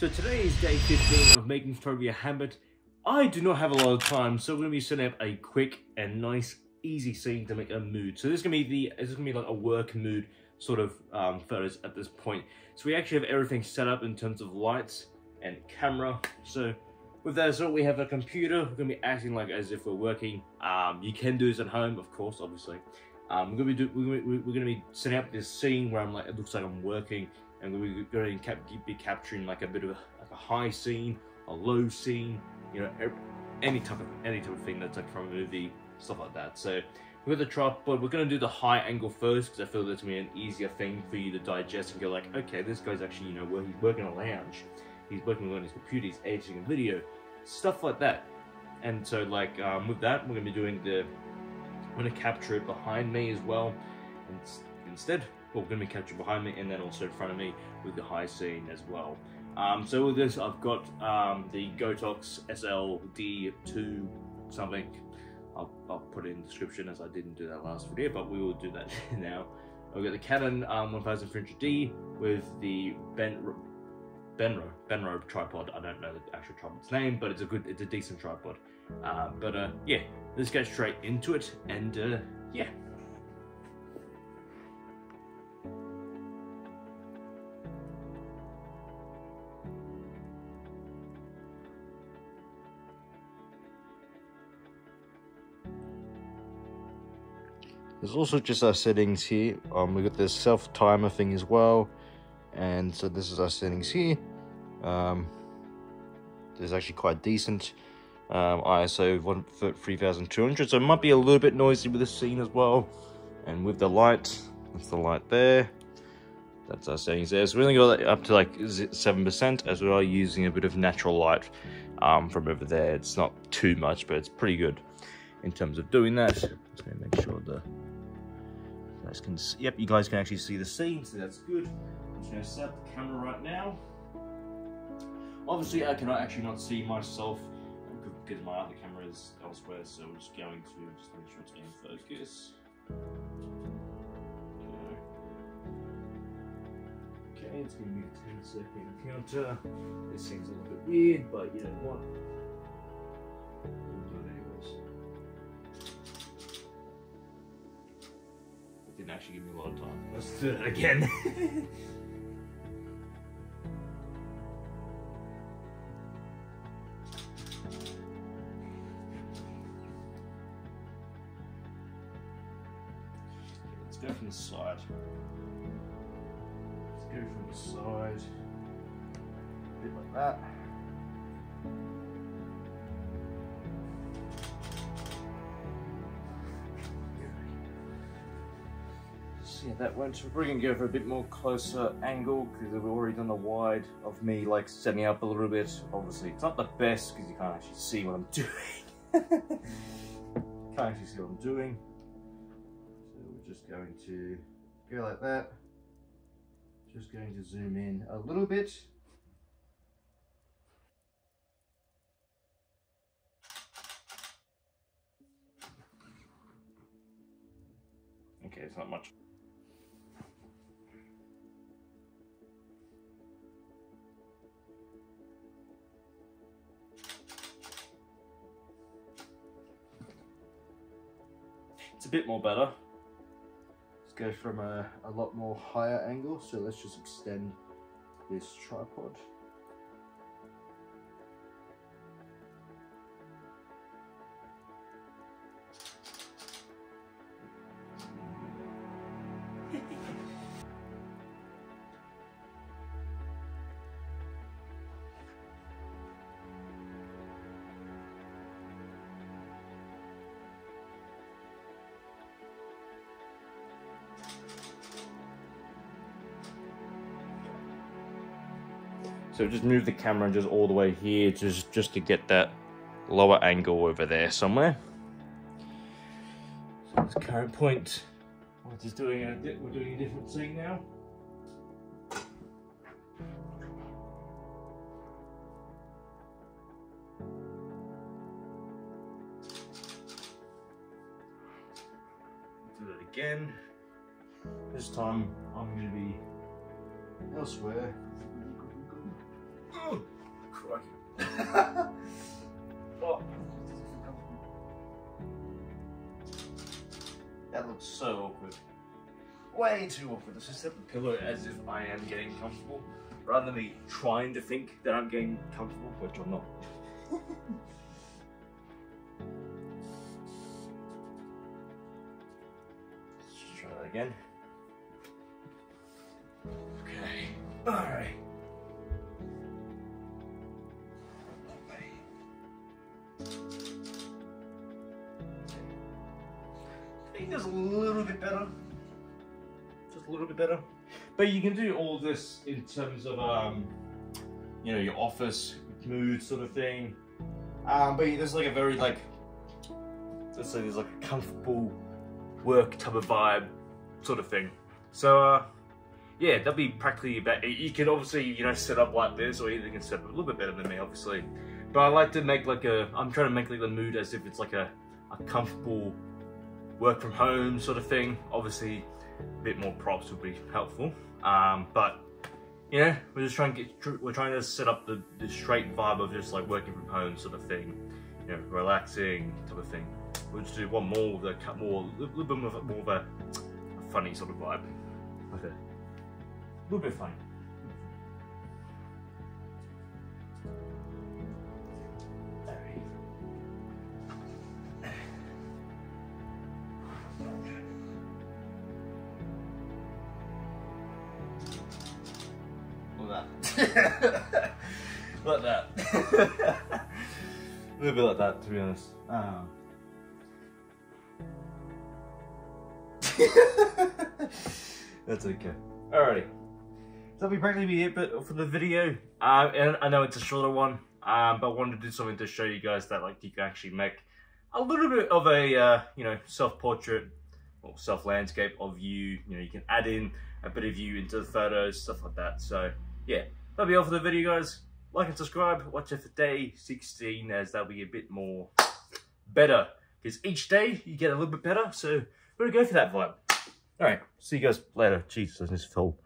So today is day 15 of making photography a habit. I do not have a lot of time, so we're to be setting up a quick and nice, easy scene to make a mood. So this is to be the this is to be like a work mood sort of um, photos at this point. So we actually have everything set up in terms of lights and camera. So with that so we have a computer. We're to be acting like as if we're working. Um, you can do this at home, of course, obviously. Um, we're to be do, we're, we're going to be setting up this scene where I'm like it looks like I'm working and we're going to be capturing like a bit of a, like a high scene, a low scene, you know, any type of any type of thing that's like from a movie, stuff like that. So with the tripod, we're going to do the high angle first because I feel that's going to be an easier thing for you to digest and go like, okay, this guy's actually, you know, where he's working a lounge, he's working on his computer, he's editing a video, stuff like that. And so like um, with that, we're going to be doing the, I'm going to capture it behind me as well. And instead, well, going to be captured behind me and then also in front of me with the high scene as well. Um, so with this, I've got um, the Godox SLD2 something. I'll, I'll, put it in the description as I didn't do that last video, but we will do that now. I've got the Canon um, 1300D with the Ben Benro Benro tripod. I don't know the actual tripod's name, but it's a good, it's a decent tripod. Uh, but uh, yeah, let's get straight into it, and uh, yeah. There's also just our settings here. Um, we got this self timer thing as well. And so this is our settings here. Um, there's actually quite decent. Um, ISO 3200, so it might be a little bit noisy with the scene as well. And with the light, that's the light there. That's our settings there. So we only got up to like 7% as we are using a bit of natural light um, from over there. It's not too much, but it's pretty good in terms of doing that. Make sure the guys can yep, you guys can actually see the scene, so that's good. I'm just gonna set up the camera right now. Obviously, I cannot actually not see myself because my other camera is elsewhere, so I'm just going to just make sure it's in focus. Okay. okay, it's gonna be a 10 second counter. This seems a little bit weird, but you know what? Didn't actually give me a lot of time. Let's do it again. Let's go from the side. Let's go from the side. A bit like that. Yeah, that went. We're to go for a bit more closer angle because we've already done the wide of me like setting up a little bit. Obviously, it's not the best because you can't actually see what I'm doing. can't actually see what I'm doing. So we're just going to go like that. Just going to zoom in a little bit. Okay, it's not much. It's a bit more better. Let's go from a, a lot more higher angle. So let's just extend this tripod. So just move the camera just all the way here just, just to get that lower angle over there somewhere. So this current point, we're just doing a, we're doing a different scene now. Do it again. This time I'm going to be elsewhere. Oh. That looks so awkward. Way too awkward. Let's just set the pillow as if I am getting comfortable, rather than me trying to think that I'm getting comfortable, which I'm not. Let's try that again. Okay. Alright. Think there's a little bit better. Just a little bit better. But you can do all this in terms of, um, you know, your office mood sort of thing. Um, but there's like a very like, let's say there's like a comfortable work type of vibe sort of thing. So, uh, yeah, that'd be practically about. You can obviously, you know, set up like this, or you can set up a little bit better than me, obviously. But I like to make like a, I'm trying to make like the mood as if it's like a, a comfortable work from home sort of thing. Obviously, a bit more props would be helpful. Um, but you know, we're just trying to get, we're trying to set up the, the straight vibe of just like working from home sort of thing. You know, relaxing type of thing. We'll just do one more, the cut more, a little bit more of a, more of a, a funny sort of vibe. Okay. A little bit funny. Like that. a little bit like that, to be honest. Um. That's okay. Alrighty. So that'll be practically be it but for the video. Um, and I know it's a shorter one, um, but I wanted to do something to show you guys that like you can actually make a little bit of a uh, you know self-portrait or self-landscape of you. You know, you can add in a bit of you into the photos, stuff like that. So yeah, that'll be all for the video, guys. Like and subscribe. Watch it for day 16 as that'll be a bit more better because each day you get a little bit better. So we're gonna go for that vibe. All right, see you guys later. Jesus, this is full.